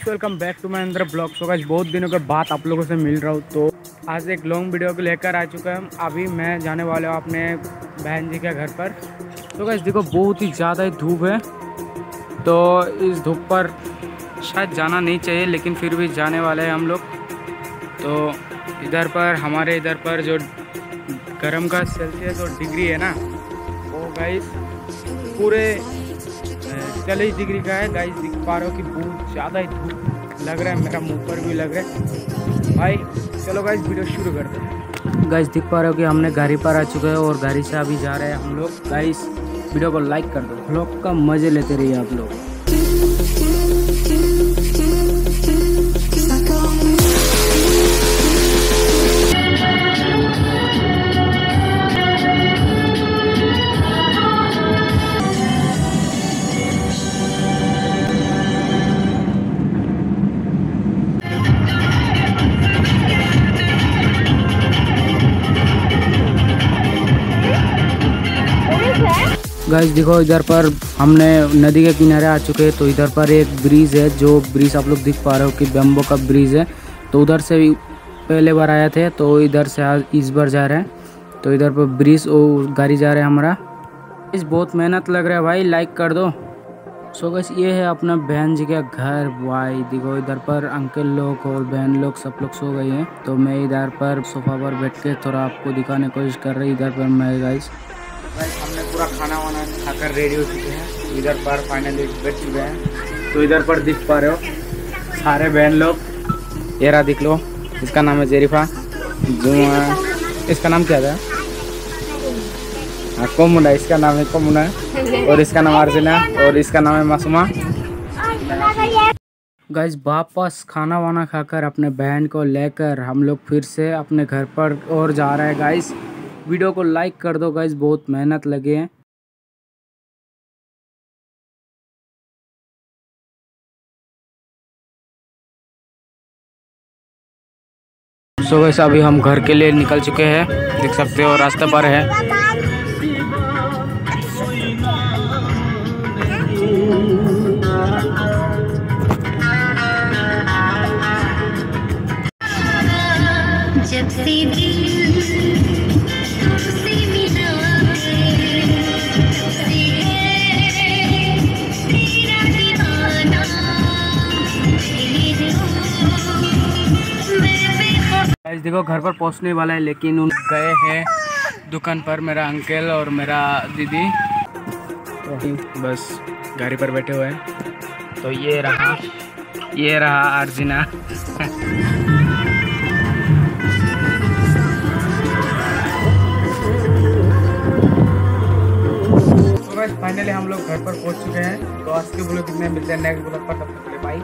Welcome back to my अंदर blog so guys बहुत दिनों के बाद आप लोगों से मिल रहा हूँ तो आज एक लॉन्ग वीडियो को लेकर आ चुका है। अभी मैं जाने वाला हूँ अपने बहन जी के घर पर। तो गाइस देखो, बहुत ही ज़्यादा ही धूप है। तो इस धूप पर शायद जाना नहीं चाहिए, लेकिन फिर भी जाने वाले हैं हम लोग। तो इधर पर, हमारे इधर पर जो गर्म का सेल्सियस और डिग्री है ना, वो गाइस पूरे चालीस डिग्री का है। गाइस दिख पा रहे हो कि बहुत ज़्यादा ही धूप लग रहा है। मेरा मुँह पर भी लग रहा है। भाई, चलो गाइस वीडियो शुरू करते हैं। गाइस दिख पा रहे हो कि हमने गाड़ी पर आ चुके हैं और गाड़ी से अभी जा रहे हैं हम लोग। गाइस वीडियो को लाइक कर दो। ब्लॉग का मज़े लेते रहिए आप लोग। गाइस देखो, इधर पर हमने नदी के किनारे आ चुके हैं तो इधर पर एक ब्रिज है, जो ब्रिज आप लोग देख पा रहे हो कि बेम्बो का ब्रिज है। तो उधर से पहले बार आए थे तो इधर से आज इस बार जा रहे हैं। तो इधर पर ब्रिज और गाड़ी जा रहा है हमारा। इस बहुत मेहनत लग रहा है भाई लाइक कर दो। सो गैस ये है अपना बहन जी का घर, भाई। देखो, इधर पर अंकल लोग और बहन लोग सब लोग सो गए हैं। तो मैं इधर पर सोफा पर बैठ के थोड़ा आपको दिखाने की कोशिश कर रही इधर पर मैं गाइस पूरा खाना वाना खाकर रेडी हो चुके हैं। इधर पर फाइनली बैठ चुके हैं। तो इधर पर दिख पा रहे हो। सारे बहन लोग। ये रहा दिख लो। इसका नाम है जेरिफा। जो इसका नाम क्या था? हाँ कोमुना। इसका नाम है कोमुना। और इसका नाम अर्जुना। और इसका नाम है मासूमा। गाइस वापस खाना वाना खाकर अपने बहन को लेकर हम लोग फिर से अपने घर पर और जा रहे हैं गाइस वीडियो को लाइक कर दो गाइस, बहुत मेहनत लगे हैं। सो वैसे अभी हम घर के लिए निकल चुके हैं, देख सकते हो रास्ते पर है। जब से गाइस देखो घर पर पहुँचने वाला है, लेकिन उन गए हैं दुकान पर मेरा अंकल और मेरा दीदी। तो बस गाड़ी पर बैठे हुए हैं। तो ये रहा ये रहा अर्जिना तो फाइनली हम लोग घर पर पहुँच चुके हैं। तो आज के ब्लॉग कितने मिलते हैं नेक्स्ट ब्लॉग पर, तब तक बाय